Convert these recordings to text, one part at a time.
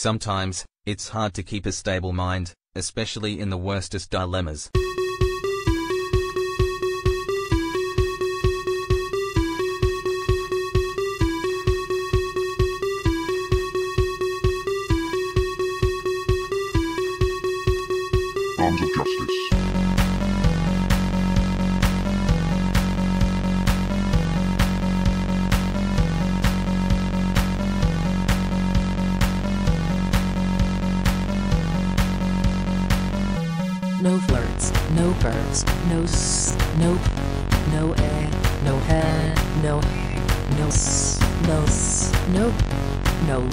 Sometimes, it's hard to keep a stable mind, especially in the worstest dilemmas. Arms of Justice. No flirts, no birds, no s, no, no a, no he, no, no s, no s, no, no,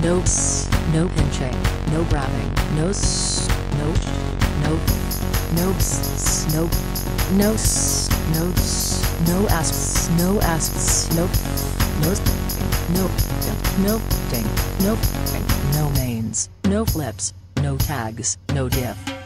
no s, no pinching, no grabbing, no s, no, no, no s, no, no s, no s, no asks, no asks, no, no, no, no, ding, no, no mains, no flips, no tags, no diff.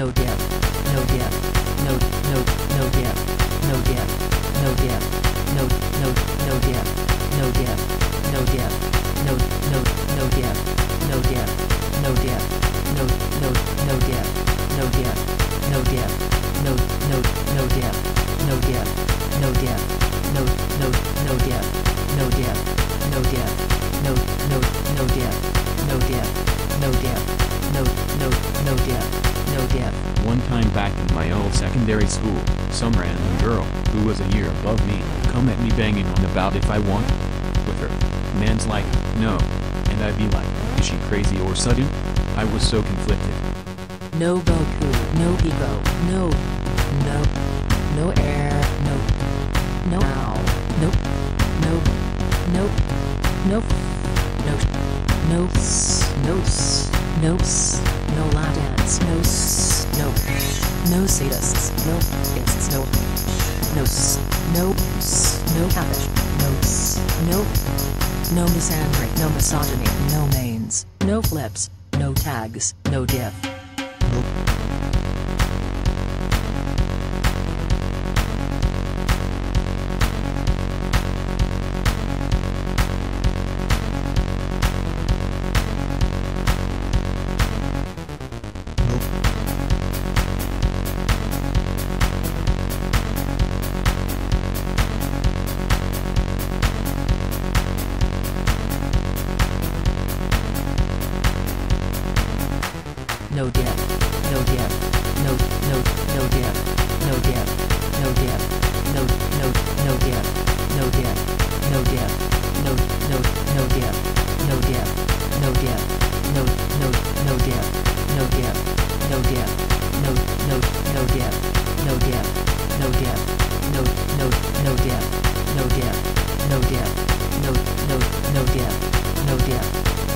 no diff, no diff, no, no, no diff, no diff, no diff, no, no, no diff, no diff, no diff, no, no, no diff, no diff, no diff, no, no, no diff, no diff, no diff, no, no, no diff, no diff, no diff, no, no, no diff, no diff, no diff, no, no, no diff, no diff, no diff, no, no, no diff no diff. One time back in my old secondary school, some random girl, who was a year above me, come at me banging on about if I want with her. Man's like, no. And I'd be like, is she crazy or sudden? I was so conflicted. No Boku, no Pico, no, no, no air, no, no ow, nope, no, nope, nope, no, no, s, no, s, no, s, no la dance, no, s, no, no sadists, no, ists, no, no, s, no, s, no cabbage, no, s, no, no misandry, no misogyny, no mains, no flips, no tags, no diff. no diff, no diff, no, no, no diff, no diff, no diff, no, no, no diff, no diff, no diff, no, no, no diff, no diff, no diff, no, no, no diff, no diff, no diff, no, no, no diff, no diff, no diff, no, no, no diff, no diff, no diff, no, no, no diff, no diff,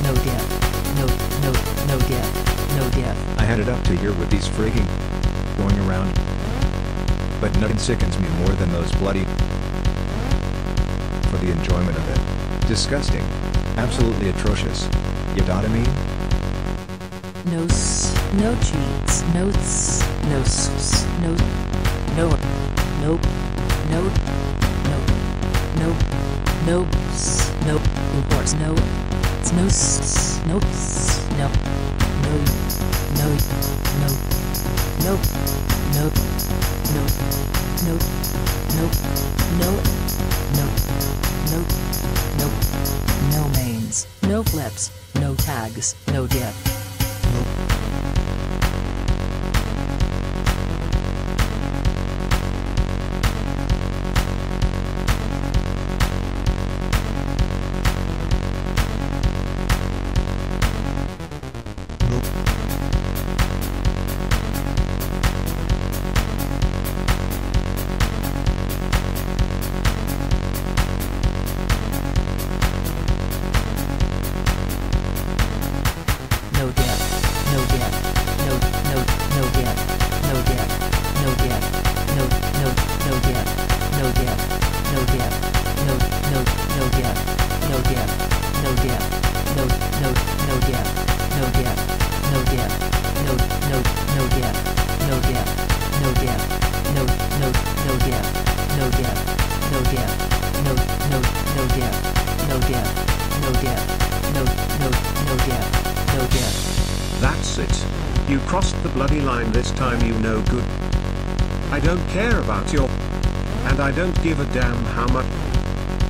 no diff, no, no, no diff no diff. I had it up to here with these frigging going around. But nothing sickens me more than those bloody for the enjoyment of it. Disgusting. Absolutely atrocious. You know what I mean? No s, no cheats, no s, no s, no, no, no, no, no, no, no, s, no, no, it's no s, no, s, no, no, no, no, no, no, no, no, no, no, no, no, no, no no no, no, no, no, no, no, no, no, no, no, no, no flips, no tags, no diff. That's it. You crossed the bloody line this time you no good. I don't care about your... And I don't give a damn how much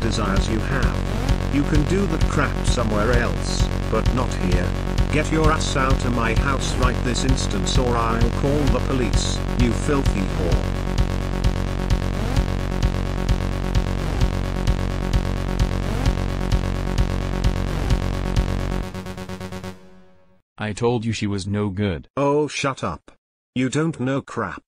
desires you have. You can do that crap somewhere else, but not here. Get your ass out of my house right this instant or I'll call the police, you filthy whore. I told you she was no good. Oh shut up. You don't know crap.